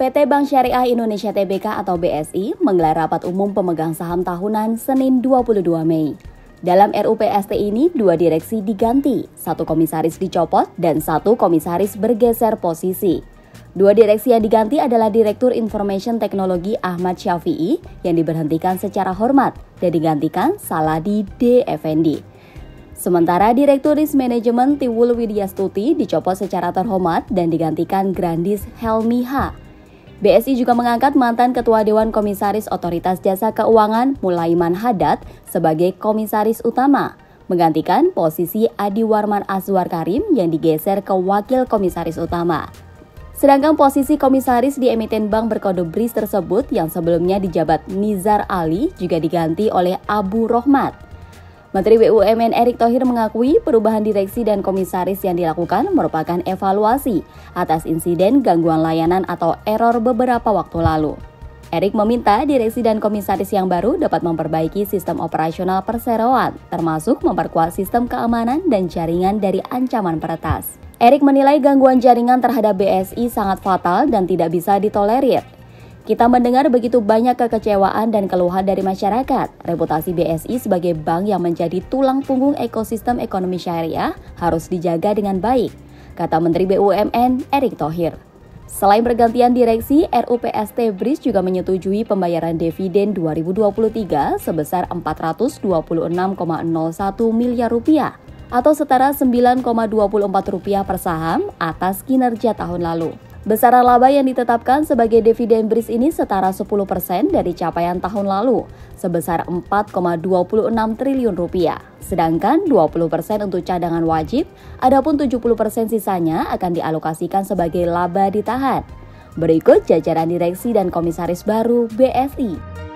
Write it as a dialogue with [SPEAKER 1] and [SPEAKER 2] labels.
[SPEAKER 1] PT Bank Syariah Indonesia Tbk atau BSI menggelar rapat umum pemegang saham tahunan Senin 22 Mei. Dalam RUPST ini, dua direksi diganti, satu komisaris dicopot, dan satu komisaris bergeser posisi. Dua direksi yang diganti adalah Direktur Information Teknologi Ahmad Syafi'i yang diberhentikan secara hormat dan digantikan Saladi D. Effendi. Sementara Direktur Risk Management Tiwul Widyastuti dicopot secara terhormat dan digantikan Grandis Helmi H. BSI juga mengangkat mantan Ketua Dewan Komisaris Otoritas Jasa Keuangan Mulaiman Haddad sebagai komisaris utama, menggantikan posisi Adi Warman Azwar Karim yang digeser ke wakil komisaris utama. Sedangkan posisi komisaris di emiten bank berkode BRIS tersebut yang sebelumnya dijabat Nizar Ali juga diganti oleh Abu Rohmat. Menteri BUMN Erick Thohir mengakui perubahan direksi dan komisaris yang dilakukan merupakan evaluasi atas insiden gangguan layanan atau error beberapa waktu lalu. Erick meminta direksi dan komisaris yang baru dapat memperbaiki sistem operasional perseroan, termasuk memperkuat sistem keamanan dan jaringan dari ancaman peretas. Erick menilai gangguan jaringan terhadap BSI sangat fatal dan tidak bisa ditolerir. Kita mendengar begitu banyak kekecewaan dan keluhan dari masyarakat. Reputasi BSI sebagai bank yang menjadi tulang punggung ekosistem ekonomi syariah harus dijaga dengan baik, kata Menteri BUMN Erick Thohir. Selain pergantian direksi, RUPST BRIS juga menyetujui pembayaran dividen 2023 sebesar 426,01 miliar rupiah atau setara 9,24 rupiah per saham atas kinerja tahun lalu. Besaran laba yang ditetapkan sebagai dividen BRIS ini setara 10% dari capaian tahun lalu, sebesar 4,26 triliun rupiah. Sedangkan 20% untuk cadangan wajib, adapun 70% sisanya akan dialokasikan sebagai laba ditahan. Berikut jajaran direksi dan komisaris baru BSI.